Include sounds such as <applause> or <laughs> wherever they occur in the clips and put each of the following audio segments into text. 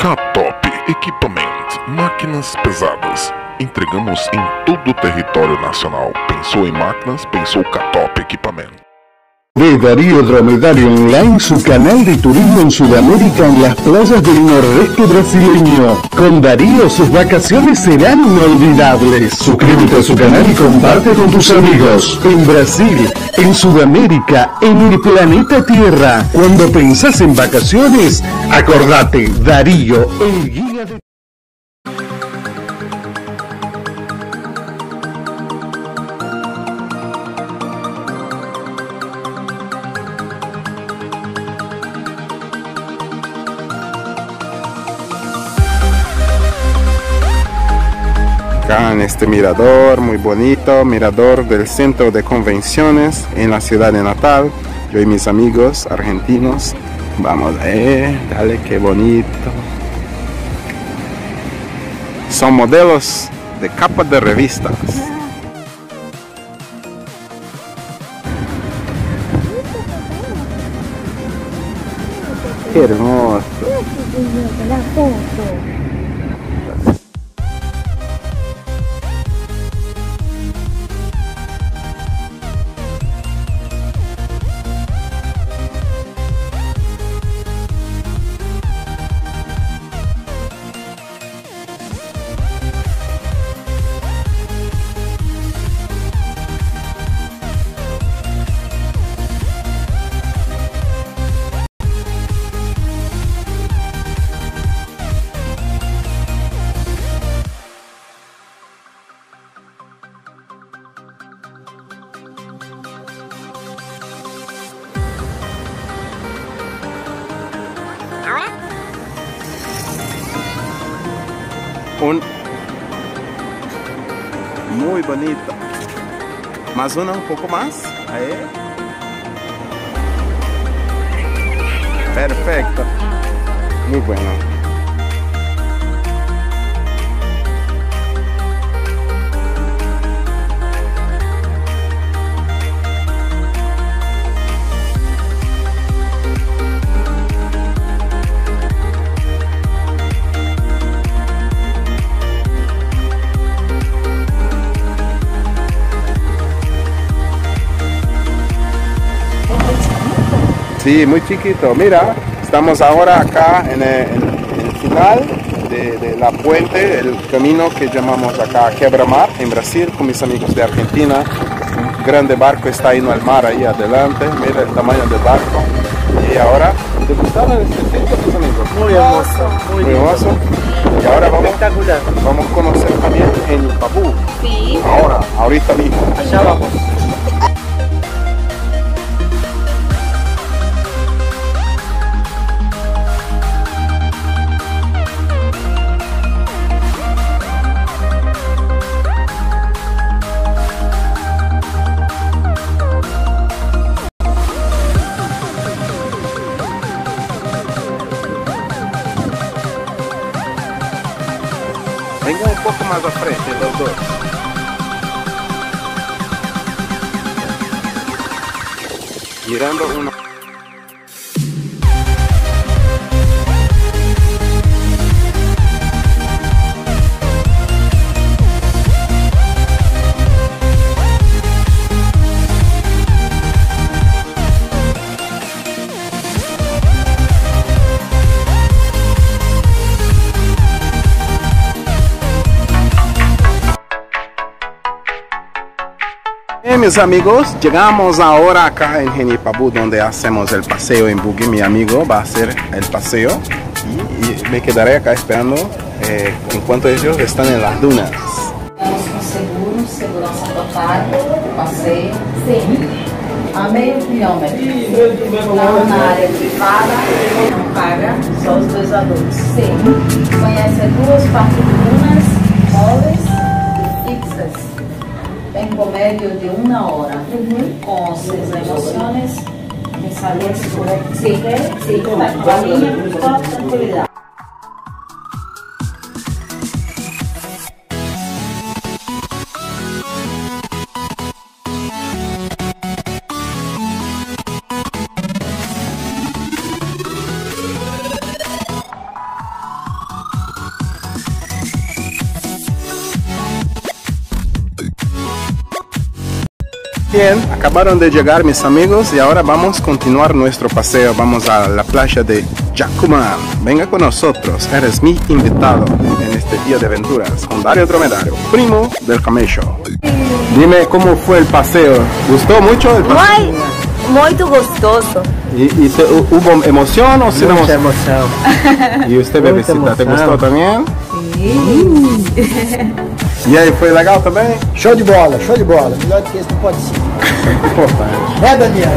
Catop Equipamento, máquinas pesadas. Entregamos em todo o território nacional. Pensou em máquinas? Pensou Catop Equipamento. De Darío Dromedario Online, su canal de turismo en Sudamérica en las playas del nordeste brasileño. Con Darío sus vacaciones serán inolvidables. Suscríbete a su canal y comparte con tus amigos. En Brasil, en Sudamérica, en el planeta Tierra. Cuando pensás en vacaciones, acordate, Darío, el guía de... acá en este mirador muy bonito, mirador del centro de convenciones en la ciudad de Natal. Yo y mis amigos argentinos, vamos ver, dale qué bonito. Son modelos de capas de revistas. Hermoso. Muy bonito. Más una un poco más ahí perfecto muy bueno Sí, muy chiquito. Mira, estamos ahora acá en el, en el final de, de, la puente, el camino que llamamos acá Quebra-Mar, en Brasil, con mis amigos de Argentina. Un grande barco está yendo al mar ahí adelante. Mira el tamaño del barco. Y ahora, ¿te gustaron este sitio, tus amigos? Muy hermoso, muy, Muy hermoso. Y ahora vamos, espectacular. vamos a conocer también el Papú. Sí. Ahora, ahorita mismo. Allá vamos. Venga un poco más a frente los dos. Girando uno. Bien, mis amigos, llegamos ahora acá en Genipabu donde hacemos el paseo en buggy. Mi amigo va a hacer el paseo y, me quedaré acá esperando eh, en cuanto ellos están en las dunas. Vamos com seguro, segurança total, passeio. Sim. A meio quilômetro. Não na área privada, não paga, só os dois adultos. Sim. Conhece duas partículas móveis e fixas. Tem comédio de uma hora. Com seis emoções, mensalidades por Sim, sim, com a linha, com tranquilidade. Bien, acabaron de llegar mis amigos y ahora vamos a continuar nuestro paseo. Vamos a la playa de Jacumán. Venga con nosotros, eres mi invitado en este día de aventuras con Dario Dromedario, primo del camello. Dime cómo fue el paseo. ¿Gustó mucho el paseo? Muy, muito gostoso. ¿Y, y te- hu- hubo emoción o sin Mucha emoción? emoción. <laughs> ¿Y usted, bebecita, te gustó también? E aí, foi legal também? Show de bola, show de bola. Melhor do que isso não pode ser. Importante. É, Daniel?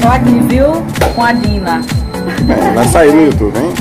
Só aqui, viu? Com a Dina. Vai sair no YouTube, hein?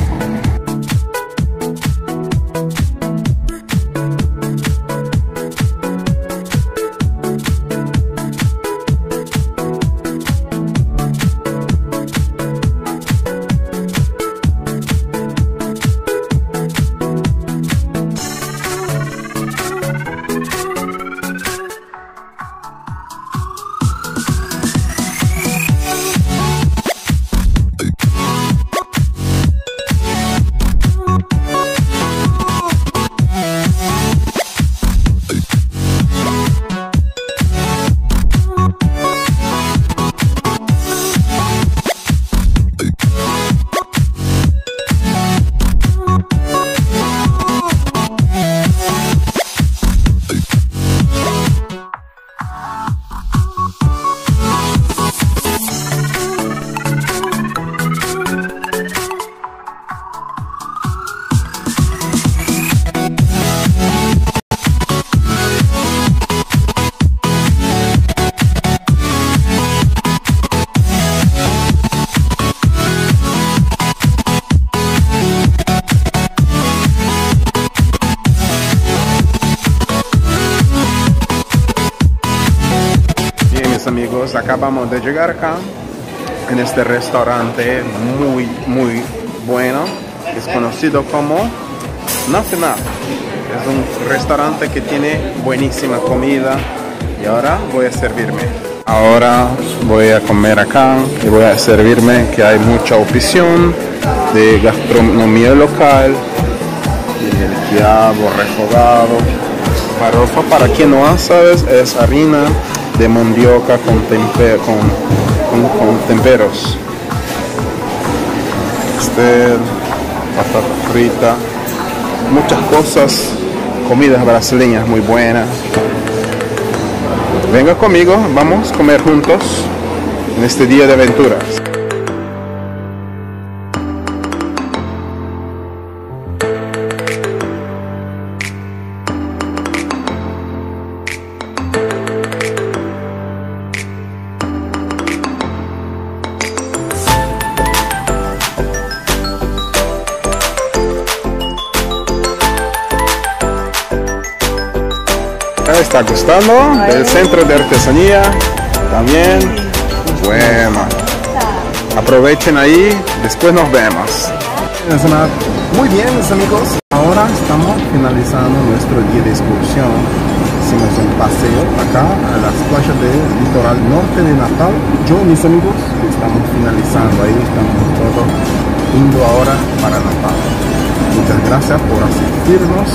Acabamos de llegar acá en este restaurante muy, muy bueno. Es conocido como Nacional. Es un restaurante que tiene buenísima comida y ahora voy a servirme. Ahora voy a comer acá y voy a servirme que hay mucha opción de gastronomía local el quiabo refogado. Para quien no sabe, es harina de mandioca con, tempe- con, temperos. Pastel, patata frita, muchas cosas, comidas brasileñas muy buenas. Venga conmigo, vamos a comer juntos en este día de aventuras. Está gustando del centro de artesanía también. Bueno, aprovechen ahí, después nos vemos. Muy bien, mis amigos. Ahora estamos finalizando nuestro día de excursión. Hicimos un paseo acá a las playas del litoral norte de Natal. Yo, mis amigos, estamos finalizando ahí, estamos todos indo ahora para Natal. Muchas gracias por asistirnos.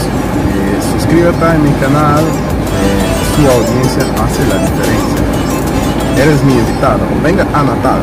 Eh, suscríbete a mi canal. Su audiencia hace la diferencia. Eres mi invitado. Venga a Natal.